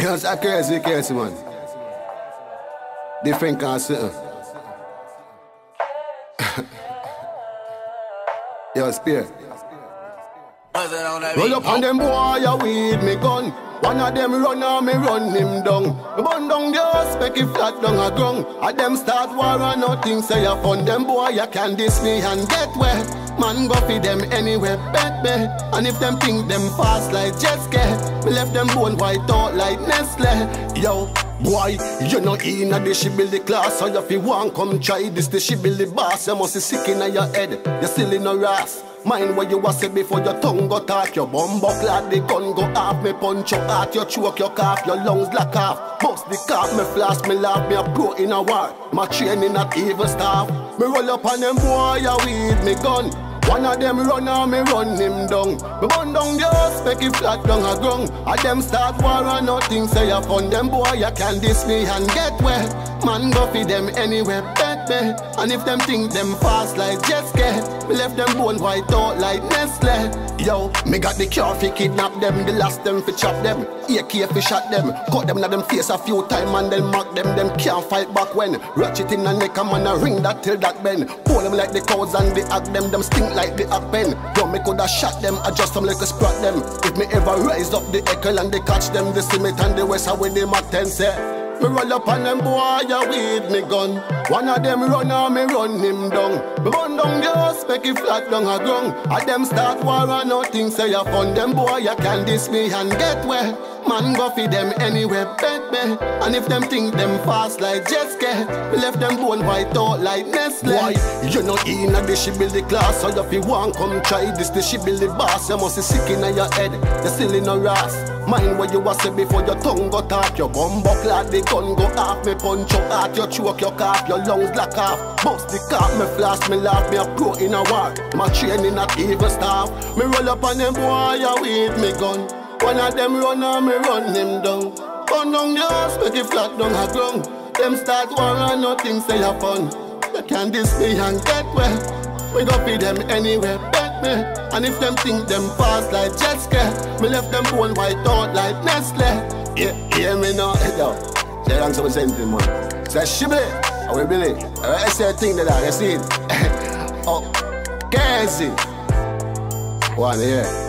It's a crazy case, man. Different kind of something. Yo, spear. Roll up on them boy, I weed me gun. One of them run on me run him down. Me burn down the house, make it flat down a ground. A them start war and nothing say you fun. Them boy, you can diss me and get wet. Man go feed them anywhere, bet me. And if them think them fast like jet ski, we left them bone white out like Nestle. Yo, boy, you know in a the Shibbly class, so if you want come try this, the Shibbly boss, you must be sick in your head. You still in a ass. Mind what you was say before your tongue go talk Your bum buckler, the gun go off. Me punch your heart, you choke your cough. Your lungs lock off. Bust the cap, me flash, me laugh. Me a pro in a war. My training not even staff. Me roll up on them boy, I weed me gun. One of them run and me run him down. Me burn down the house, make it flat down a ground. A them start war and nothing say fun. Them boy. You can diss me and get wet. Man go feed them anywhere, me. And if them think them fast like jet ski, me left them bone white out like Nestle. Yo, me got the cure fi kidnap them, the last them fi chop them. AK fi shot them, cut them in them face a few time and then mark them. Them can't fight back when ratchet in the neck a man a ring that till that bend. Pull them like the cows and the act them, them stink like the hag pen. Yo, me coulda shot them, adjust them like a sprat them. If me ever rise up the echo and they catch them, they the cement and the west with them at ten say. Me roll up on them boy, ya weed me gun. One of them run and me run him down. Me run down the house, make it flat down a ground. A them start war and nothing say you fun. Them boy, you can diss me and get where. Man go feed them anywhere, bet me. And if them think them fast like jet ski, we left them bone white out like Nestle. Why? You know in a the class, so you want come try this, the Shibbly boss, you must be sick in your head. You still in a ass. Mind what you was say before your tongue go talk, your bum buckler, the gun go off, me punch your heart, your choke your cough, your lungs lock off. Bust the cap, me flash, me laugh, me a pro in a war. My training not even staff. Me roll up on them boy, you with me gun. One of them run and me run him down. Burn down the house, make it flat down a ground. Them start war and nothing say a fun. You can diss me and get wet. We go feed them anywhere, me. And if them think them fast like jet ski, me left them bone white out like Nestle. Yeah, hear me now, yo. Say thanks for something, man. Say shibble, I will believe. Uh, I say a thing that I see it. oh, crazy. One here.